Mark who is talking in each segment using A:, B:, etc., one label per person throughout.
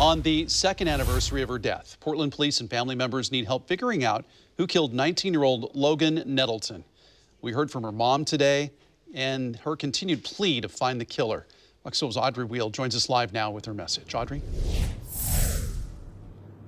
A: On the second anniversary of her death, Portland police and family members need help figuring out who killed 19 year old Logan Nettleton. We heard from her mom today and her continued plea to find the killer. Fox Audrey Wheel joins us live now with her message. Audrey?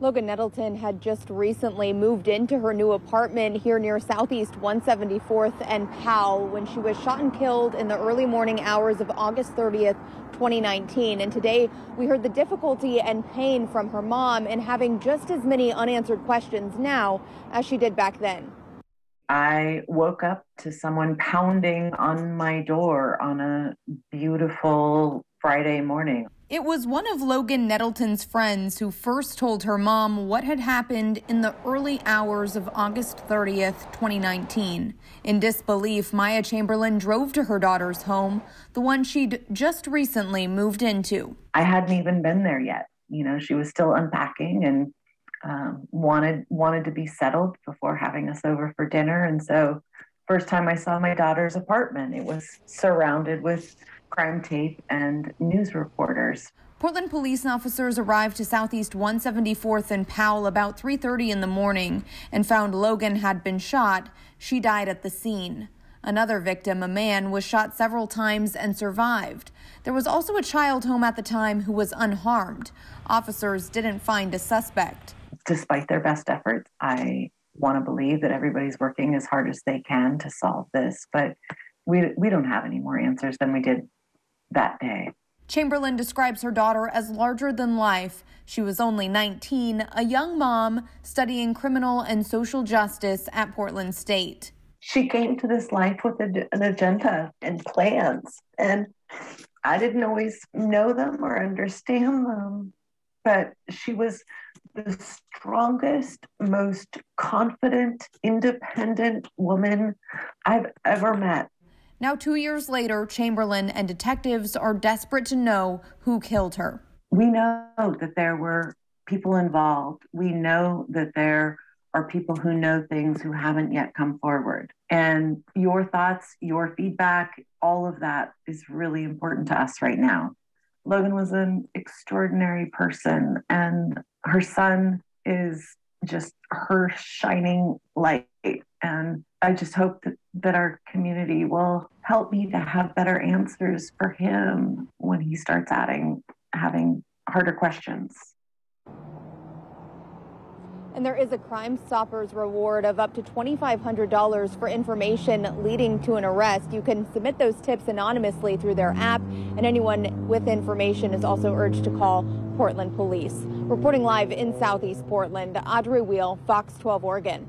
B: Logan Nettleton had just recently moved into her new apartment here near Southeast 174th and Powell when she was shot and killed in the early morning hours of August 30th, 2019. And today we heard the difficulty and pain from her mom in having just as many unanswered questions now as she did back then.
C: I woke up to someone pounding on my door on a beautiful Friday morning.
B: It was one of Logan Nettleton's friends who first told her mom what had happened in the early hours of August 30th, 2019. In disbelief, Maya Chamberlain drove to her daughter's home, the one she'd just recently moved into.
C: I hadn't even been there yet. You know, she was still unpacking and um, wanted wanted to be settled before having us over for dinner. And so, first time I saw my daughter's apartment, it was surrounded with crime tape, and news reporters.
B: Portland police officers arrived to Southeast 174th and Powell about 3:30 in the morning and found Logan had been shot. She died at the scene. Another victim, a man, was shot several times and survived. There was also a child home at the time who was unharmed. Officers didn't find a suspect.
C: Despite their best efforts, I want to believe that everybody's working as hard as they can to solve this, but we we don't have any more answers than we did that day.
B: Chamberlain describes her daughter as larger than life. She was only 19, a young mom studying criminal and social justice at Portland State.
C: She came to this life with an agenda and plans, and I didn't always know them or understand them, but she was the strongest, most confident, independent woman I've ever met.
B: Now, two years later, Chamberlain and detectives are desperate to know who killed her.
C: We know that there were people involved. We know that there are people who know things who haven't yet come forward. And your thoughts, your feedback, all of that is really important to us right now. Logan was an extraordinary person, and her son is just her shining light. And I just hope that, that our community will help me to have better answers for him when he starts adding having harder questions.
B: And there is a Crime Stoppers reward of up to $2,500 for information leading to an arrest. You can submit those tips anonymously through their app, and anyone with information is also urged to call Portland Police. Reporting live in Southeast Portland, Audrey Wheel, Fox 12 Oregon.